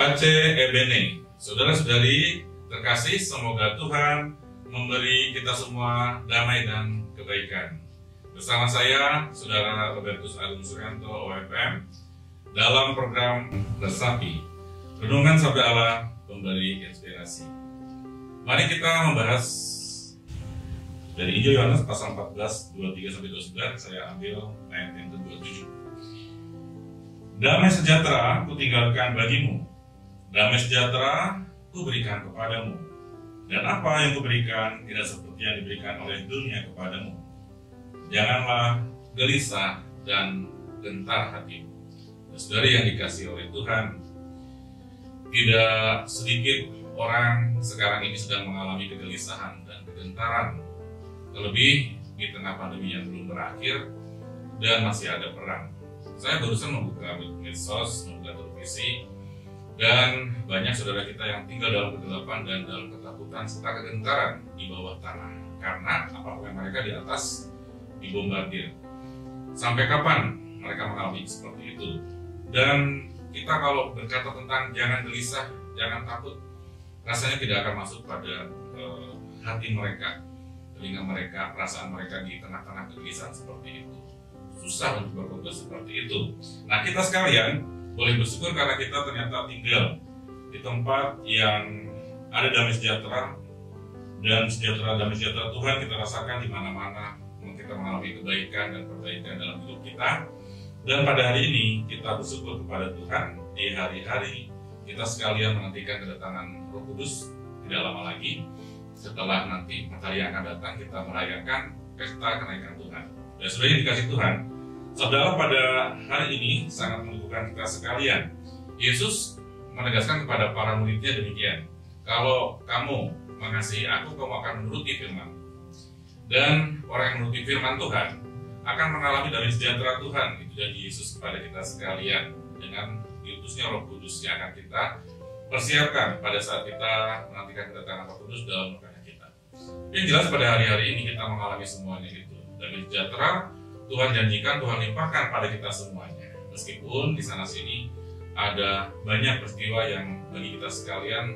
Pace Ebene, saudara-saudari terkasih, semoga Tuhan memberi kita semua damai dan kebaikan. Bersama saya, Saudara Robertus Agung Suryanto, OFM, dalam program Resapi, Renungan Sabda Allah Pemberi Inspirasi. Mari kita membahas dari Injil Yohanes pasal 14, 23 sampai 29, saya ambil ayat yang ke-27. Damai sejahtera kutinggalkan bagimu, Damai sejahtera kuberikan kepadamu. Dan apa yang kuberikan tidak seperti yang diberikan oleh dunia kepadamu. Janganlah gelisah dan gentar hati. Saudari yang dikasih oleh Tuhan, tidak sedikit orang sekarang ini sedang mengalami kegelisahan dan kegentaran. Terlebih di tengah pandemi yang belum berakhir dan masih ada perang. Saya barusan membuka medsos, membuka televisi, dan banyak saudara kita yang tinggal dalam kegelapan dan dalam ketakutan serta kegentaran di bawah tanah karena apa pun mereka di atas dibombardir. Sampai kapan mereka mengalami seperti itu? Dan kita kalau berkata tentang jangan gelisah, jangan takut, rasanya tidak akan masuk pada uh, hati mereka, telinga mereka, perasaan mereka di tengah-tengah kegelisahan seperti itu. Susah untuk berkata seperti itu. Nah kita sekalian boleh bersyukur karena kita ternyata tinggal di tempat yang ada damai sejahtera dan sejahtera damai sejahtera Tuhan kita rasakan di mana-mana kita mengalami kebaikan dan perbaikan dalam hidup kita. Dan pada hari ini kita bersyukur kepada Tuhan di hari-hari kita sekalian menantikan kedatangan Roh Kudus tidak lama lagi setelah nanti matahari akan datang kita merayakan pesta kenaikan Tuhan. Dan sudah dikasih Tuhan Saudara pada hari ini sangat menunjukkan kita sekalian. Yesus menegaskan kepada para muridnya demikian. Kalau kamu mengasihi aku, kamu akan menuruti firman. Dan orang yang menuruti firman Tuhan akan mengalami dari sejahtera Tuhan. Itu dari Yesus kepada kita sekalian. Dengan diutusnya roh kudus yang akan kita persiapkan pada saat kita menantikan kedatangan roh kudus dalam rencana kita. Yang jelas pada hari-hari ini kita mengalami semuanya itu. Dan sejahtera Tuhan janjikan, Tuhan limpahkan pada kita semuanya. Meskipun di sana sini ada banyak peristiwa yang bagi kita sekalian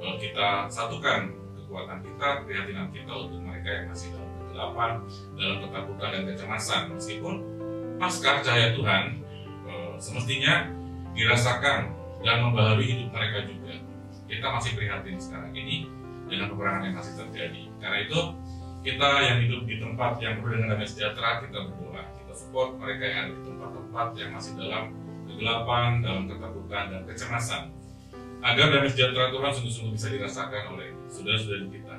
eh, kita satukan kekuatan kita, keprihatinan kita untuk mereka yang masih dalam kegelapan, dalam ketakutan dan kecemasan. Meskipun pasca cahaya Tuhan eh, semestinya dirasakan dan membaharui hidup mereka juga. Kita masih prihatin sekarang ini dengan peperangan yang masih terjadi. Karena itu kita yang hidup di tempat yang penuh dengan damai sejahtera kita berdoa kita support mereka yang ada di tempat-tempat yang masih dalam kegelapan dalam ketakutan dan kecemasan. Agar damai sejahtera Tuhan sungguh-sungguh bisa dirasakan oleh saudara-saudari kita.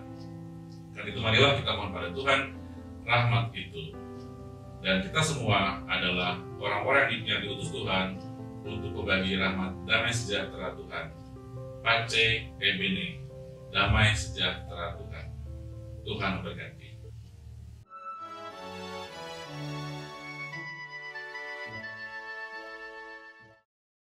Dan itu marilah kita mohon pada Tuhan rahmat itu. Dan kita semua adalah orang-orang yang diutus Tuhan untuk berbagi rahmat damai sejahtera Tuhan. Pace Ebene damai sejahtera Tuhan Tuhan berkati.